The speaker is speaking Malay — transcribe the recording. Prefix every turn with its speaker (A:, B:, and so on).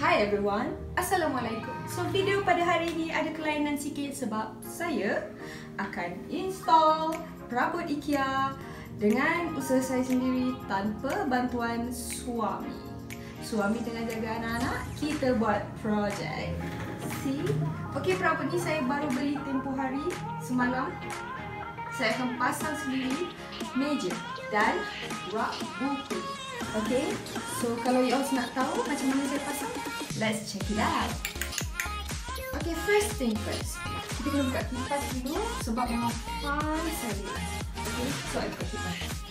A: Hi everyone, Assalamualaikum. So video pada hari ini ada kelainan sikit sebab saya akan install perabot IKEA dengan usaha saya sendiri tanpa bantuan suami. Suami tengah jaga anak-anak, kita buat projek. See? Okay, perabot ni saya baru beli tempoh hari semalam. Saya akan pasang sendiri meja dan rak buku Okay, so kalau you all nak tahu macam mana saya pasang, let's check it out. Okay, first thing first. Kita kena buka kipas dulu sebab memang panas sekali. Okay, so I buka kipas.